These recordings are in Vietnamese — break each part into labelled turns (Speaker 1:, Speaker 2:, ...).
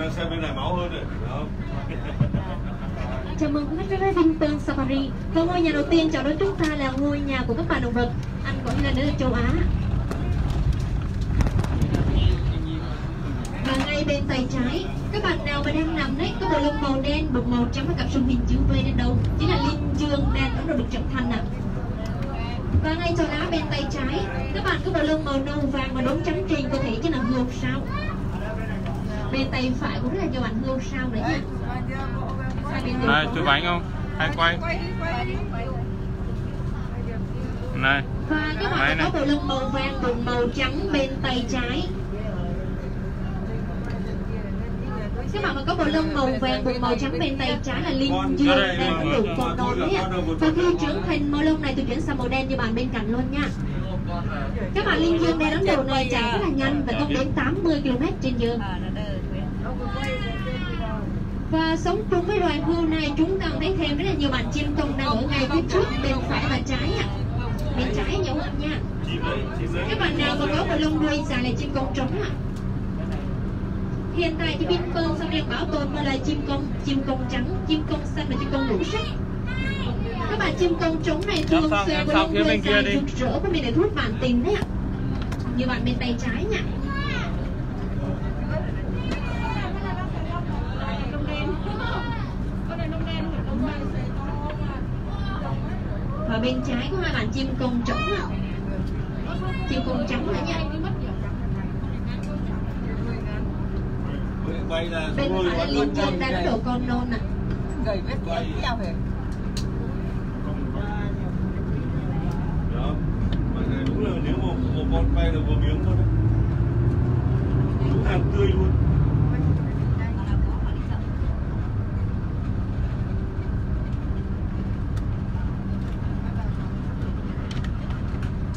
Speaker 1: đang xem bên này máu hơn rồi không?
Speaker 2: Chào mừng quý khách đến với Vinpearl Safari. Và ngôi nhà đầu tiên chào đón chúng ta là ngôi nhà của các bạn động vật. Anh có là đến từ châu Á. Và ngay bên tay trái Các bạn nào mà đang nằm đấy Có bộ lông màu đen, bột màu trắng và cặp sừng hình chữ V đến đầu Chính là linh dương đang ấn độ được trưởng thành ạ. Và ngay chỗ lá bên tay trái Các bạn có bộ lông màu nâu vàng và đốm trắng trên cơ thể chính là hươu sao. Bên tay phải cũng rất là nhiều bạn hươu sao đấy nha
Speaker 3: Này, chụp ảnh không? Hay quay? Này,
Speaker 2: Và các bạn
Speaker 3: này.
Speaker 2: có bộ lông màu vàng cùng màu trắng bên tay trái. Các bạn mà có bộ lông màu vàng cùng màu trắng bên tay trái là linh
Speaker 1: Con-
Speaker 2: dương đang có đủ con
Speaker 1: tôi
Speaker 2: đấy ạ. và khi trưởng thành màu lông này tôi chuyển sang màu đen như bạn bên cạnh luôn nha. Các bạn linh dương đang đón đầu này chạy rất là nhanh và tốc đến 80 km trên giờ và sống chung với loài hươu này chúng ta thấy thêm rất là nhiều bạn chim công đang ở ngay phía trước bên phải và trái ạ. Bên trái nhiều hơn nha. Các bạn nào mà có bộ lông đuôi dài là chim công trống ạ? Hiện tại thì Vinpearl xong đang bảo tồn một là chim công chim công trắng chim công xanh và chim công ngũ sắc. Các bạn chim công trống này thường
Speaker 3: sang-
Speaker 2: có
Speaker 3: sang
Speaker 2: lông đuôi dài rực rỡ của mình để thu hút bạn tình đấy ạ. Như bạn bên tay trái nha và bên trái có hai bạn chim công trống ạ chim công trắng nữa nha. Bên phải là liên dương đang đổ con nôn ạ
Speaker 4: gầy vết theo
Speaker 1: đúng là nếu mà một con bay được một miếng thôi đấy. Đúng hàng tươi luôn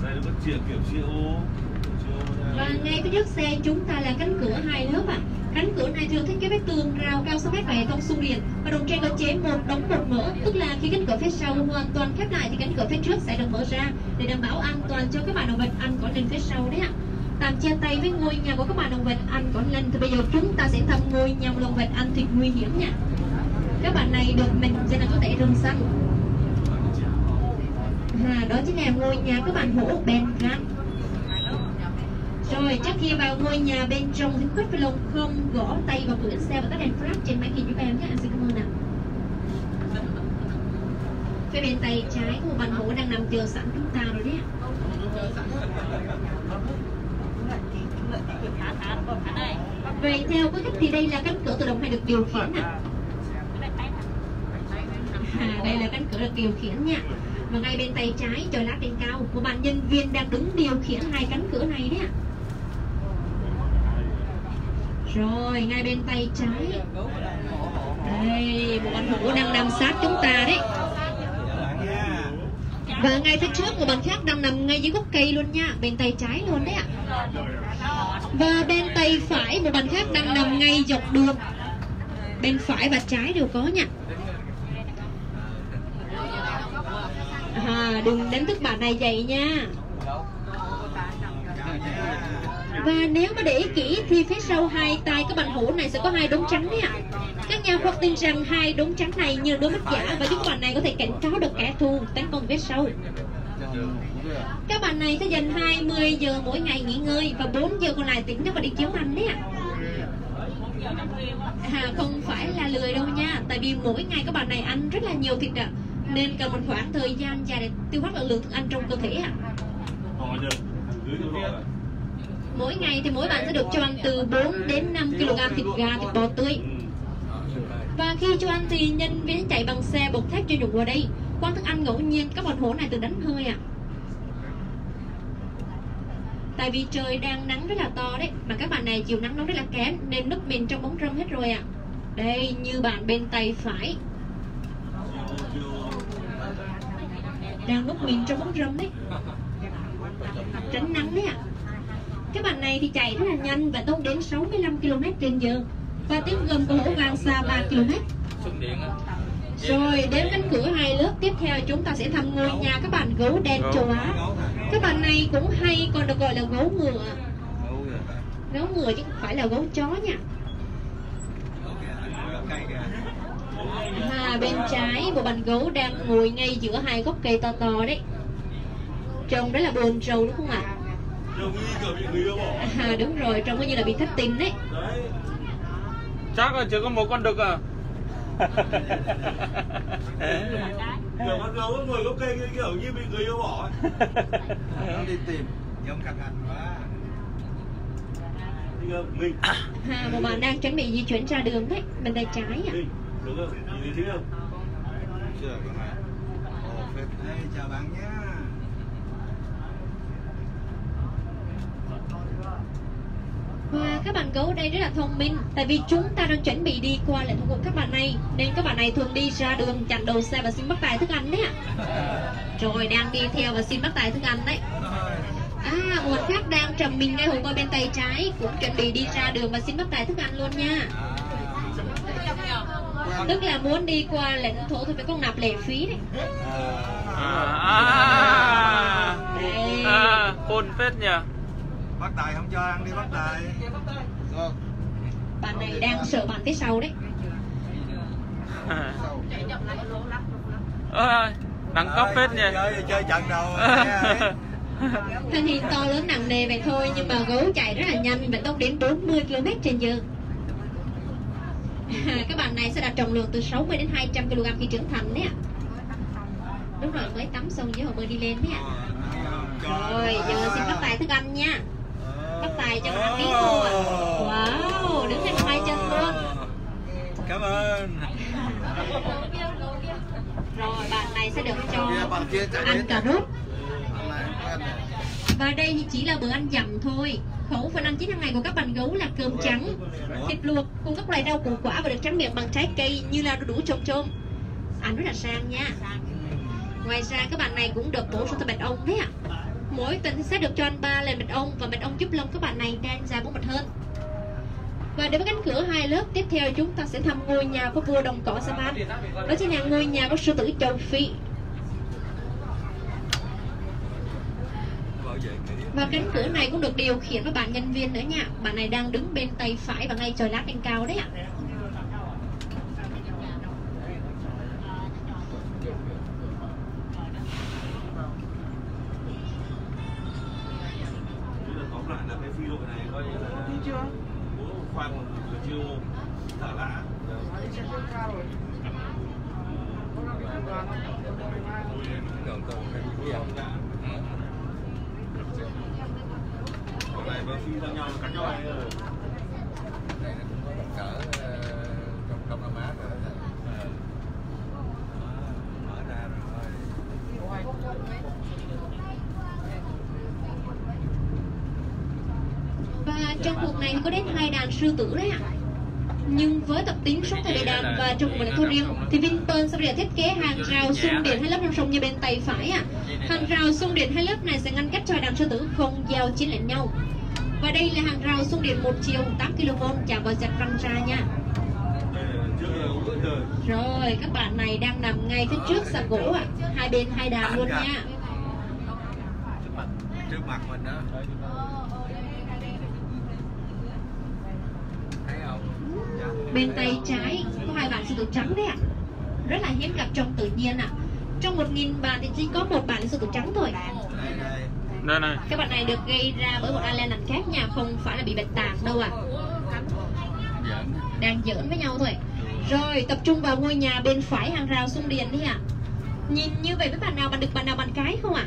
Speaker 1: đây là bất triển kiểm siêu
Speaker 2: Và ngay phía trước xe chúng ta là cánh cửa hai lớp ạ. Cánh cửa này thường thiết kế với tường rào cao 6 mét và hệ thống xung điện và đồng trang có chế một đóng một mở, tức là khi cánh cửa phía sau hoàn toàn khép lại thì cánh cửa phía trước sẽ được mở ra để đảm bảo an toàn cho các bạn động vật ăn có lên phía sau đấy ạ. Tạm chia tay với ngôi nhà của các bạn động vật ăn có lên thì bây giờ chúng ta sẽ thăm ngôi nhà của động vật ăn thịt nguy hiểm nha. Các bạn này được mình sẽ là có thể rừng xanh. À, đó chính là ngôi nhà các bạn hổ Bengal. Rồi, trước khi vào ngôi nhà bên trong thì khuất phải lồng không gõ tay vào cửa xe và tắt đèn flash trên máy ghi giúp em nhé. Anh xin cảm ơn ạ. Phía bên tay trái của bạn hổ đang nằm chờ sẵn chúng ta rồi đấy ạ. Vậy theo quý khách thì đây là cánh cửa tự động hay được điều khiển ạ? À, đây là cánh cửa được điều khiển nha và ngay bên tay trái trời lát trên cao một bạn nhân viên đang đứng điều khiển hai cánh cửa này đấy ạ rồi ngay bên tay trái. Đây một bạn hữu đang nằm sát chúng ta đấy. Và ngay phía trước một bạn khác đang nằm ngay dưới gốc cây luôn nha bên tay trái luôn đấy ạ. Và bên tay phải một bạn khác đang nằm ngay dọc đường. Bên phải và trái đều có nha. À, đừng đánh thức bạn này dậy nha và nếu mà để ý kỹ thì phía sau hai tay các bạn hổ này sẽ có hai đốm trắng đấy ạ. Các nhà khoa học tin rằng hai đốm trắng này như đốm mắt giả và chúng bạn này có thể cảnh cáo được kẻ thù tấn công phía sau các bạn này sẽ dành 20 giờ mỗi ngày nghỉ ngơi và 4 giờ còn lại tỉnh thức và đi kiếm ăn đấy ạ. À, không phải là lười đâu nha tại vì mỗi ngày các bạn này ăn rất là nhiều thịt ạ. Nên cần một khoảng thời gian dài để tiêu hóa lượng thức ăn trong cơ thể ạ.
Speaker 1: Họ nhờ dưới cho họ
Speaker 2: mỗi ngày thì mỗi bạn sẽ được cho ăn từ 4 đến 5 kg thịt gà, thịt bò tươi. Và khi cho ăn thì nhân viên chạy bằng xe bột thép chuyên dụng qua đây. Quán thức ăn ngẫu nhiên, các bọn hổ này tự đánh hơi ạ. Tại vì trời đang nắng rất là to đấy, mà các bạn này chịu nắng nóng rất là kém, nên núp mình trong bóng râm hết rồi ạ. Đây, như bạn bên tay phải. Đang núp mình trong bóng râm đấy. Tránh nắng đấy ạ các bạn này thì chạy rất là nhanh và tốc đến 65 km trên giờ. Và tiếng gầm của hổ vàng xa 3 km rồi đến cánh cửa hai lớp tiếp theo chúng ta sẽ thăm ngôi nhà các bạn gấu đen châu Á. Các bạn này cũng hay còn được gọi là gấu ngựa. Gấu ngựa chứ không phải là gấu chó nha. À, bên trái một bạn gấu đang ngồi ngay giữa hai gốc cây to to đấy. Trông rất là buồn rầu đúng không ạ?
Speaker 1: Trông như kiểu bị người yêu bỏ.
Speaker 2: À đúng rồi, trông có như là bị thất tình đấy.
Speaker 1: Đấy.
Speaker 3: Chắc là chỉ có một con đực à?
Speaker 1: Kiểu con gấu ngồi gốc cây kiểu như bị người yêu bỏ ấy.
Speaker 5: Nó đi tìm giống căng hành quá?
Speaker 1: Mình.
Speaker 2: À, Một bạn đang chuẩn bị di chuyển ra đường đấy Bên tay trái ạ.
Speaker 1: Mình. Đúng không? Nhìn thấy không?
Speaker 5: chưa các bạn ồ phết. Đây chào bạn nhé
Speaker 2: Và các bạn gấu ở đây rất là thông minh Tại vì chúng ta đang chuẩn bị đi qua lệnh thuộc của các bạn này Nên các bạn này thường đi ra đường chặn đầu xe và xin bắt tài thức ăn đấy ạ. Rồi đang đi theo và xin bắt tài thức ăn đấy. À, một khác đang trầm mình ngay hùng qua bên tay trái Cũng chuẩn bị đi ra đường và xin bắt tài thức ăn luôn nha. Tức là muốn đi qua lãnh thổ thì phải có nạp lệ phí đấy.
Speaker 3: À, à,
Speaker 2: Đây.
Speaker 3: à, khôn phết nhỉ
Speaker 5: bắt tài không cho ăn đi bắt tài Vâng.
Speaker 2: Bạn này đang sợ bạn phía sau đấy.
Speaker 3: Ơi đẳng cấp phết nhỉ
Speaker 5: chơi chơi trận đầu
Speaker 2: Thân hình to lớn nặng nề vậy thôi Nhưng mà gấu chạy rất là nhanh Vận tốc đến 40 km trên giờ. Các bạn này sẽ đạt trọng lượng từ 60 đến 200 kg khi trưởng thành đấy ạ. Đúng rồi mới tắm xong với hồi bơi đi lên đấy ạ. Rồi giờ xin bắt tài thức ăn nha Bắt tài cho bạn tí cô ạ Wow đứng trên hai chân luôn.
Speaker 5: Cảm ơn.
Speaker 2: Rồi bạn này sẽ được cho
Speaker 5: chạy
Speaker 2: ăn cà rốt. Và đây chỉ là bữa ăn dặm thôi. Khẩu phần ăn chính hàng ngày của các bạn gấu là cơm trắng Thịt luộc cùng các loại rau củ quả và được tráng miệng bằng trái cây như là đu đủ chôm chôm Ăn rất là sang nha. Ngoài ra các bạn này cũng được bổ sung thêm mật ong đấy ạ Mỗi tỉnh sẽ được cho anh ba là mật ong Và mật ong giúp lông các bạn này đen dài bốn mật hơn. Và đến với cánh cửa hai lớp, tiếp theo chúng ta sẽ thăm ngôi nhà của vua đồng cỏ Saman Đó chính là ngôi nhà của sư tử châu Phi. Và cánh cửa này cũng được điều khiển với bạn nhân viên nữa nha. Bạn này đang đứng bên tay phải và ngay trời lát trên cao đấy ạ.
Speaker 1: À. đội này coi như là Đi chưa? Bố khoan một buổi chiều thả lã? Còn này mà phi ra nhau cắn nhau này. Rồi
Speaker 5: cỡ ờ, trong trong Nam Á rồi đó. Mở ra rồi.
Speaker 2: Và trong cuộc này có đến hai đàn sư tử đấy ạ. Nhưng với tập tính sống theo bầy đàn và trong một lãnh thổ riêng, thì Vinpearl sẽ bây thiết kế hàng rào xung điện hai lớp song song như bên tay phải ạ. Hàng rào xung điện hai lớp này sẽ ngăn cách cho đàn sư tử không giao chiến lẫn nhau. Và đây là hàng rào xung điện một chiều 8 kV chạm vào giật răng ra nha. Rồi, các bạn này đang nằm ngay phía trước sàn gỗ ạ. Hai bên hai đàn luôn nha.
Speaker 5: Trước mặt mình đó. Thấy không? Dạ
Speaker 2: bên tay trái có hai bạn sư tử trắng đấy ạ. Rất là hiếm gặp trong tự nhiên ạ. Trong một nghìn bạn thì chỉ có một bạn sư tử trắng thôi.
Speaker 5: Đây
Speaker 3: này
Speaker 2: các bạn này được gây ra bởi một alien lành khác nha không phải là bị bệnh tàn đâu ạ.
Speaker 5: Giỡn.
Speaker 2: đang giỡn với nhau thôi. Rồi tập trung vào ngôi nhà bên phải hàng rào xung điện đi ạ. Nhìn như vậy với bạn nào bạn được bạn nào bạn cái không ạ?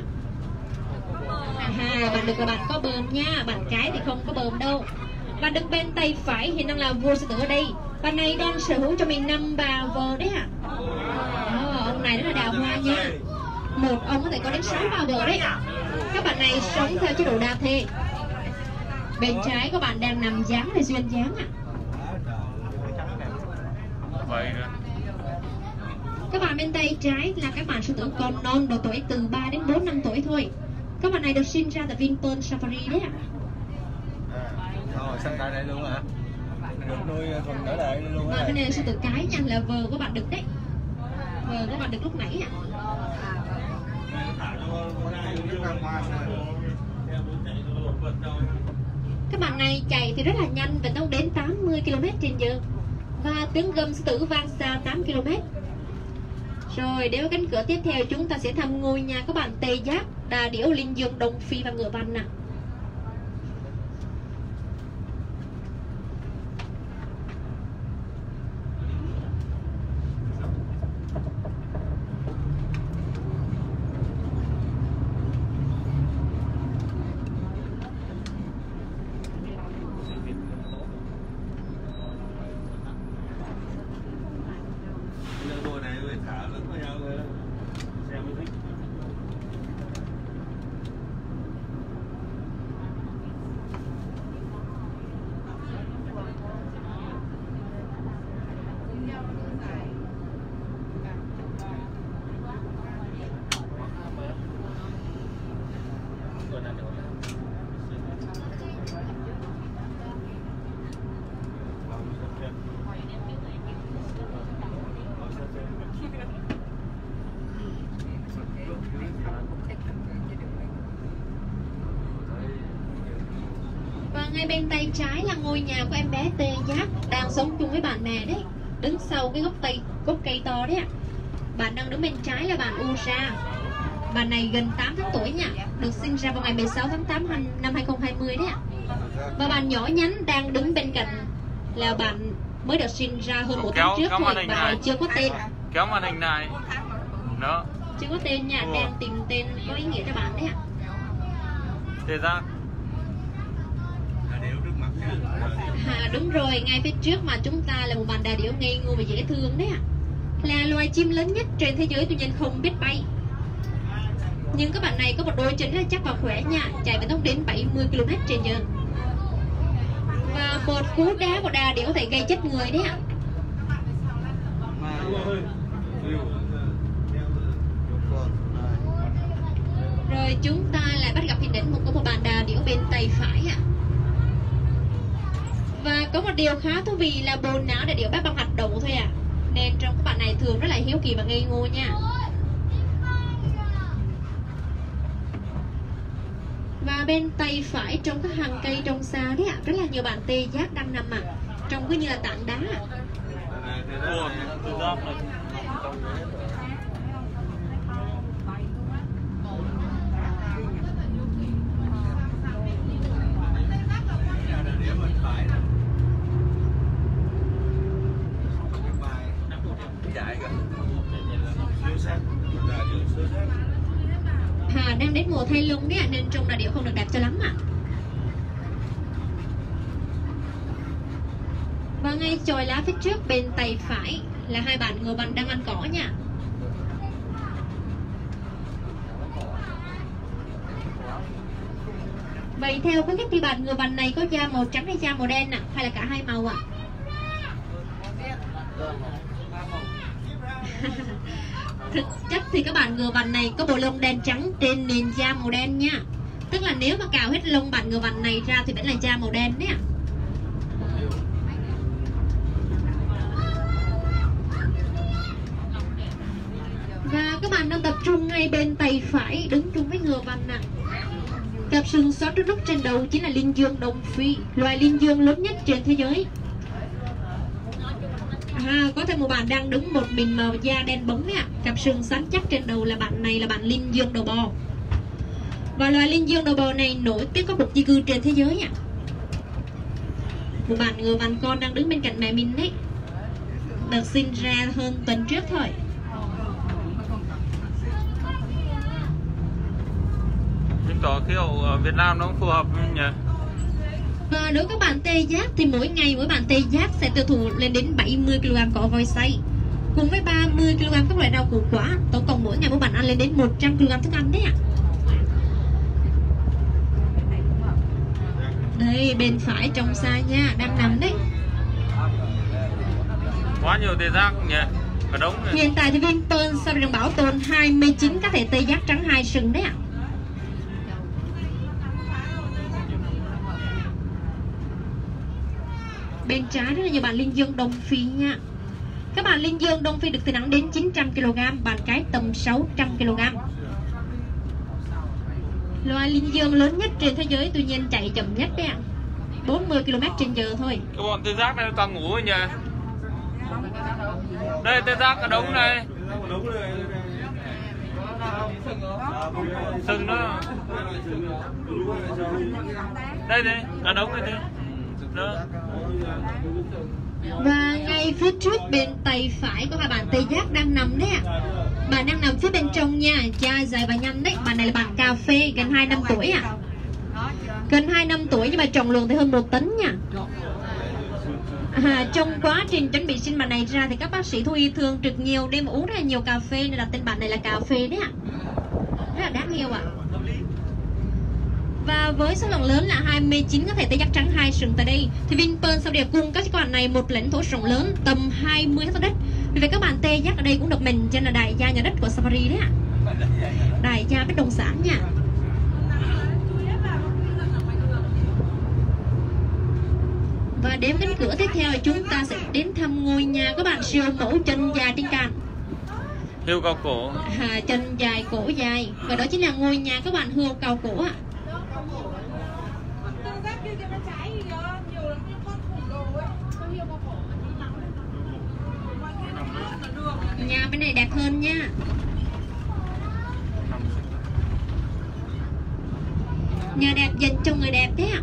Speaker 2: À, bạn được là bạn có bờm nha. Bạn cái thì không có bờm đâu. Bạn được bên tay phải hiện đang là vua sư tử ở đây bạn này đang sở hữu cho mình năm bà vợ đấy ạ. Ờ, ông này rất là đào hoa nha. Một ông có thể có đến sáu bà vợ đấy. Các bạn này sống theo chế độ đa thê. Bên trái của bạn đang nằm dáng để duyên dáng ạ.
Speaker 3: Vậy
Speaker 2: Các bạn bên tay trái là các bạn sư tử còn non độ tuổi từ 3 đến 4 năm tuổi thôi. Các bạn này được sinh ra tại Vinpearl Safari đấy ạ.
Speaker 5: À, Thôi sanh tại đây luôn hả? Được nuôi thuần ở đây luôn
Speaker 2: Và cái này sư tử cái nha là vợ của bạn đực đấy. Vợ của bạn đực lúc nãy ạ. Các bạn này chạy thì rất là nhanh vận tốc đến 80 km trên giờ. Và tiếng gầm sư tử vang xa 8 km Rồi đến với cánh cửa tiếp theo chúng ta sẽ thăm ngôi nhà của bạn Tê Giác, Đà Điểu, Linh Dương, Đông Phi và Ngựa Văn ạ
Speaker 1: đôi này phải thả lẫn với nhau thôi xem mới thích
Speaker 2: Và ngay bên tay trái là ngôi nhà của em bé Tê Giác đang sống chung với bạn mẹ đấy. Đứng sau cái gốc cây gốc cây to đấy ạ. Bạn đang đứng bên trái là bạn Usa. Bạn này gần 8 tháng tuổi nha, được sinh ra vào ngày 16 tháng 8 năm- năm 2020 đấy ạ. Và bạn nhỏ nhắn đang đứng bên cạnh là bạn mới được sinh ra hơn một tháng trước thôi. Bạn này. chưa có tên,
Speaker 3: kéo màn hình này đó
Speaker 2: chưa có tên nha, đang tìm tên có ý nghĩa cho bạn đấy ạ.
Speaker 3: tê giác
Speaker 1: Là đều trước mặt chứ
Speaker 2: À đúng rồi, ngay phía trước mà chúng ta là một bạn đà điểu ngây ngô và dễ thương đấy ạ. Là loài chim lớn nhất trên thế giới tuy nhiên không biết bay. Nhưng các bạn này có một đôi chân rất là chắc và khỏe nha, chạy với tốc đến 70 km trên giờ. Và một cú đá của đà điểu có thể gây chết người đấy ạ.
Speaker 1: à. rồi
Speaker 2: chúng ta lại bắt gặp hình ảnh một của một bàn đà điểu bên tay phải ạ. Và có một điều khá thú vị là bộ não để điều bác bằng hạt đậu thôi ạ. Nên trong các bạn này thường rất là hiếu kỳ và ngây ngô nha. Và bên tay phải trong các hàng cây trong xa đấy ạ, rất là nhiều bạn tê giác đang nằm ạ. À. Trông cứ như là tảng đá ạ.
Speaker 3: à tê giác này
Speaker 5: Chạy kìa
Speaker 1: Siêu sắc Là điều siêu sắc
Speaker 2: Hà đang đến mùa thay lông đấy ạ, nên trông là điệu không được đẹp cho lắm ạ. Và ngay chồi lá phía trước bên tay phải là hai bạn ngồi vằn đang ăn cỏ nha. Vậy theo quý khách thì bạn ngựa vằn này có da màu trắng hay da màu đen ạ? Hay là cả hai màu ạ? À? Chất thì các bạn ngựa vằn này có bộ lông đen trắng trên nền da màu đen nha. Tức là nếu mà cào hết lông bạn ngựa vằn này ra thì vẫn là da màu đen đấy ạ. Và các bạn đang tập trung ngay bên tay phải đứng chung với ngựa vằn ạ. Cặp sừng xóa trước nút trên đầu chính là linh dương đông phi, loài linh dương lớn nhất trên thế giới ha có thêm một bạn đang đứng một mình màu da đen bóng nè. Cặp sừng sắn chắc trên đầu là bạn này là bạn linh dương đầu bò. Và loài linh dương đầu bò này nổi tiếng có một di cư trên thế giới ạ. Một bạn người bạn con đang đứng bên cạnh mẹ mình đấy. Được sinh ra hơn tuần trước thôi.
Speaker 3: Chứng tỏ khí hậu ở Việt Nam nó cũng phù hợp nhỉ?
Speaker 2: Và đối với các bạn tê giác thì mỗi ngày mỗi bạn tê giác sẽ tiêu thụ lên đến 70 kg cỏ voi xay cùng với 30 kg các loại rau củ quả tổng cộng mỗi ngày mỗi bạn ăn lên đến 100 kg thức ăn đấy ạ. Đây bên phải trong xa nha đang nằm đấy.
Speaker 3: Quá nhiều tê giác nhỉ? Cả đống này.
Speaker 2: hiện tại thì Vinpearl sao đang bảo tồn 29 cá thể tê giác trắng hai sừng đấy ạ bên trái đó là nhiều bạn linh dương đông phi nha. Các bạn linh dương đông phi được từ nặng đến 900 kg bạn cái tầm 600 kg. Loài linh dương lớn nhất trên thế giới, tuy nhiên chạy chậm nhất đấy ạ. 40 km trên giờ thôi.
Speaker 3: Cái bọn tê giác này toàn ngủ rồi nhỉ đây, tê giác ở đống này. Sừng đó.
Speaker 1: Đây
Speaker 3: đây đây đống này đây đó.
Speaker 2: Và ngay phía trước bên tay phải của hai bạn tê giác đang nằm đấy ạ. Bạn đang nằm phía bên trong nha. Cha dài và nhanh đấy. Bạn này là bạn cà phê gần 2 năm tuổi ạ. Gần 2 năm tuổi nhưng mà trọng lượng thì hơn 1 tấn nha. À, trong quá trình chuẩn bị sinh bạn này ra thì các bác sĩ thú y thường trực nhiều đêm uống rất là nhiều cà phê nên là tên bạn này là cà phê đấy ạ. Rất là đáng yêu ạ và với số lượng lớn là 29 có thể tê giác trắng hai sừng tại đây thì Vinpearl sau đẹp cung các bạn này một lãnh thổ rộng lớn tầm 20 hectare đất. Vì vậy các bạn tê giác ở đây cũng được mình trên là đại gia nhà đất của Safari đấy ạ. Đại gia bất động sản nha. Và đến cánh cửa tiếp theo chúng ta sẽ đến thăm ngôi nhà của bạn siêu mẫu chân dài trên cạn.
Speaker 3: Hươu cao cổ.
Speaker 2: À, chân dài cổ dài. Và đó chính là ngôi nhà các bạn hươu cao cổ ạ nhà bên này đẹp hơn nha. Nhà đẹp dành cho người đẹp đấy ạ.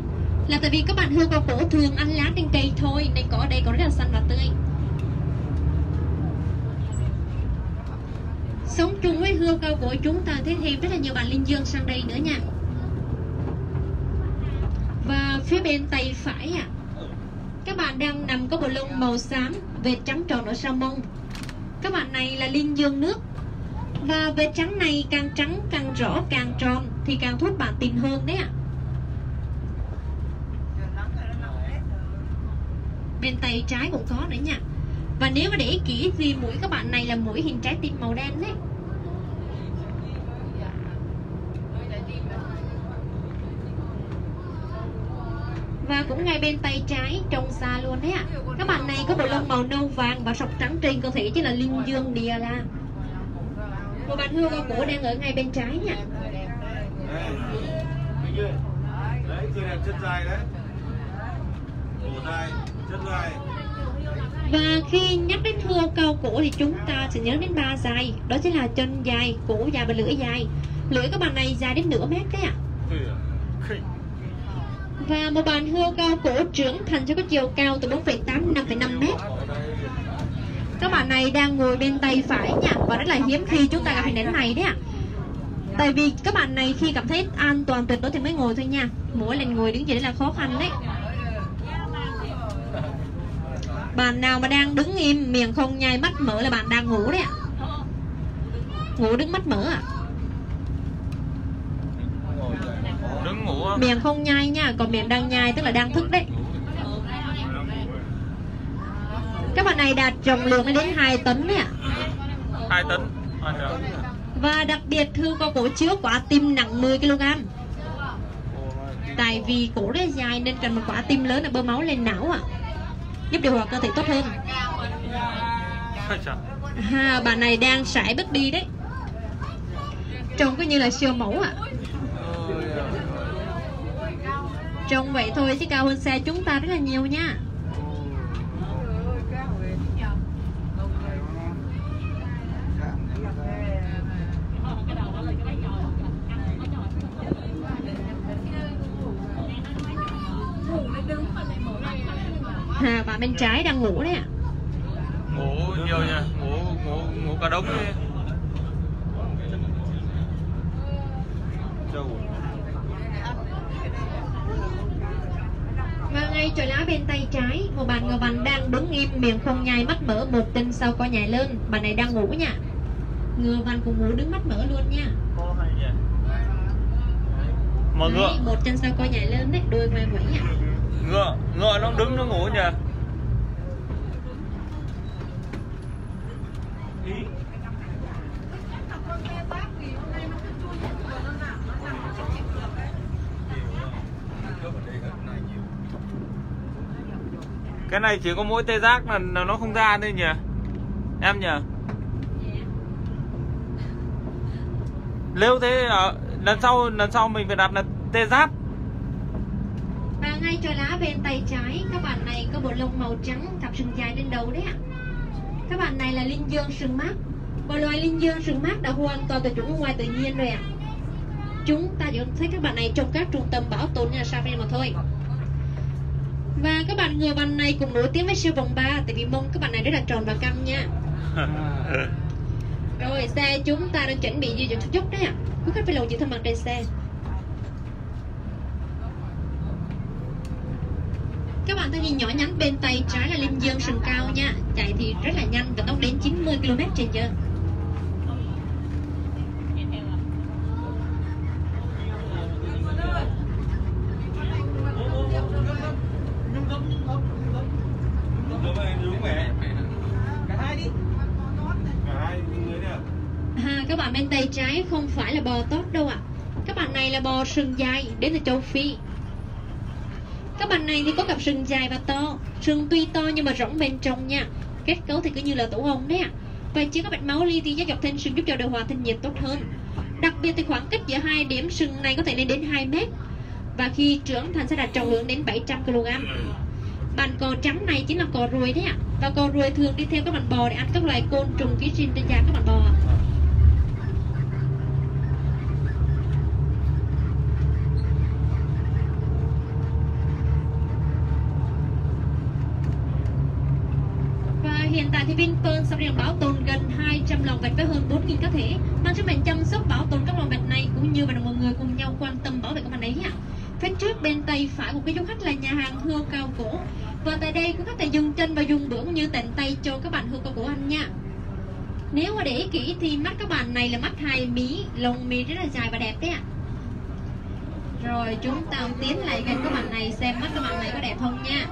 Speaker 2: Là tại vì các bạn hươu cao cổ thường ăn lá trên cây thôi, nên có ở đây có rất là xanh và tươi. Sống chung với hươu cao cổ chúng ta thấy thêm rất là nhiều bạn linh dương sang đây nữa nha. Và phía bên tay phải ạ. Các bạn đang nằm có bộ lông màu xám, vệt trắng tròn ở sau mông các bạn này là linh dương nước. Và vệt trắng này càng trắng càng rõ càng tròn thì càng thuốc bản bạn tình hơn đấy ạ. Bên tay trái cũng có nữa nha. Và nếu mà để ý kỹ thì mũi các bạn này là mũi hình trái tim màu đen đấy. Và cũng ngay bên tay trái trông xa luôn đấy ạ các bạn này có bộ lông màu nâu vàng và sọc trắng trên cơ thể chính là linh dương đìa la một bạn hươu cao cổ đang ở ngay bên trái nha
Speaker 1: Đấy, người đẹp chân dài đấy. Cổ dài, chân dài.
Speaker 2: Và khi nhắc đến hươu cao cổ thì chúng ta sẽ nhớ đến ba dài Đó chính là chân dài, cổ dài và lưỡi dài Lưỡi các bạn này dài đến nửa mét đấy ạ và một bàn hươu cao cổ trưởng thành cho có chiều cao từ 4,8 5,5 mét. Các bạn này đang ngồi bên tay phải nha Và rất là hiếm khi chúng ta gặp hình ảnh này đấy ạ. Tại vì các bạn này khi cảm thấy an toàn tuyệt đối thì mới ngồi thôi nha. Mỗi lần ngồi đứng dậy là khó khăn đấy. Bạn nào mà đang đứng im, miệng không nhai mắt mở là bạn đang ngủ đấy ạ. Ngủ đứng mắt mở ạ.
Speaker 3: À ngủ á.
Speaker 2: Miệng không nhai nha, còn miệng đang nhai tức là đang thức đấy. Các bạn này đạt trọng lượng đến 2 tấn đấy ạ.
Speaker 3: Hai tấn. À, trời.
Speaker 2: Và đặc biệt thư có cổ chứa quả tim nặng 10kg Tại vì cổ rất dài nên cần một quả tim lớn để bơm máu lên não ạ. Giúp điều hòa cơ thể tốt hơn. Ha, Bạn này đang sải bước đi đấy. Trông có như là siêu mẫu ạ Trông vậy thôi chứ cao hơn xe chúng ta rất là nhiều nha. Hà, bà bên trái đang ngủ đấy ạ
Speaker 3: ngủ nhiều nha ngủ ngủ ngủ cả đống đấy
Speaker 1: Châu.
Speaker 2: Chỗ lá bên tay trái. Một bạn ngờ vằn đang đứng im Miệng không nhai mắt mở Một tinh sau co nhảy lên. Bạn này đang ngủ nha. Ngựa vằn cũng ngủ đứng mắt mở luôn nha.
Speaker 3: Mà ngựa
Speaker 2: Một chân sau co nhảy lên đấy Đuôi quay quẩy ạ
Speaker 3: ngựa ngựa nó đứng nó ngủ nhỉ cái này chỉ có mỗi tê giác là, nó không ra thôi nhỉ? Em nhỉ? Nếu thế ở lần sau lần sau mình phải đặt là tê giác.
Speaker 2: Và ngay cho lá bên tay trái Các bạn này có bộ lông màu trắng Cặp sừng dài trên đầu đấy ạ. Các bạn này là linh dương sừng mát. Và loài linh dương sừng mát đã hoàn toàn từ chủng ngoài tự nhiên rồi ạ. Chúng ta chỉ thấy các bạn này trong các trung tâm bảo tồn như là safari mà thôi. Và các bạn người bạn này cũng nổi tiếng với siêu vòng 3 Tại vì mông các bạn này rất là tròn và căng nha. Rồi xe chúng ta đang chuẩn bị di chuyển xuống dốc đấy ạ. Quý khách phải lộ chữ thân mặt trên xe. Các bạn thấy nhìn nhỏ nhắn bên tay trái là Linh Dương sừng cao nha. Chạy thì rất là nhanh và tốc đến 90 km trên giờ
Speaker 1: Đúng rồi, đúng mẹ.
Speaker 4: Cả hai đi.
Speaker 1: Cả hai người nè.
Speaker 2: à, Các bạn bên tay trái không phải là bò tốt đâu ạ. Các bạn này là bò sừng dài, đến từ châu Phi. Các bạn này thì có cặp sừng dài và to. Sừng tuy to nhưng mà rỗng bên trong nha. Kết cấu thì cứ như là tổ ong đấy ạ. Và chứa các bạn máu li thì giá dọc thêm sừng giúp cho điều hòa thân nhiệt tốt hơn. Đặc biệt thì khoảng cách giữa hai điểm sừng này có thể lên đến 2 mét. Và khi trưởng thành sẽ đạt trọng lượng đến 700 kg Bàn cò trắng này chính là cò ruồi đấy ạ. Và cò ruồi thường đi theo các bạn bò để ăn các loài côn trùng ký sinh trên da các bạn bò ạ. à hiện tại thì Vinpearl sắp đang bảo tồn gần 200 lồng vẹt với hơn 4.000 cá thể. Ban sứ mệnh chăm sóc bảo tồn các lồng vẹt này cũng như và mọi người cùng nhau quan tâm bảo vệ các bạn ấy ạ. Phía trước bên tay phải của cái du khách là nhà hàng hươu cao cổ. Và tại đây cũng có thể dùng chân và dùng bữa cũng như tận tay cho các bạn hươu cao cổ ăn nha. Nếu mà để ý kỹ thì mắt các bạn này là mắt hai mí, lông mi rất là dài và đẹp đấy ạ. Rồi chúng ta tiến lại gần các bạn này xem mắt các bạn này có đẹp không nha.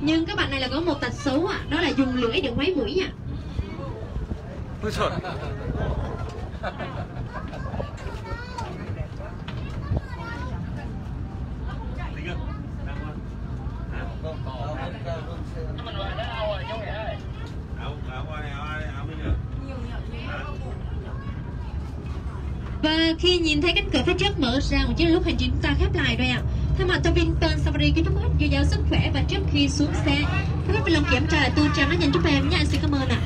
Speaker 2: Nhưng các bạn này là có một xấu ạ, đó là dùng lưỡi để quấy mũi ạ.
Speaker 3: Ôi trời?
Speaker 2: Và khi nhìn thấy cánh cửa phía trước mở ra, một chiếc lúc hành trình chúng ta khép lại rồi ạ. Thay mặt cho Vinpearl Safari kính chúc khách dồi dào sức khỏe và trước khi xuống xe, quý khách phải lòng kiểm tra lại tour trang nó dành giúp em nha. Xin cảm ơn ạ. à.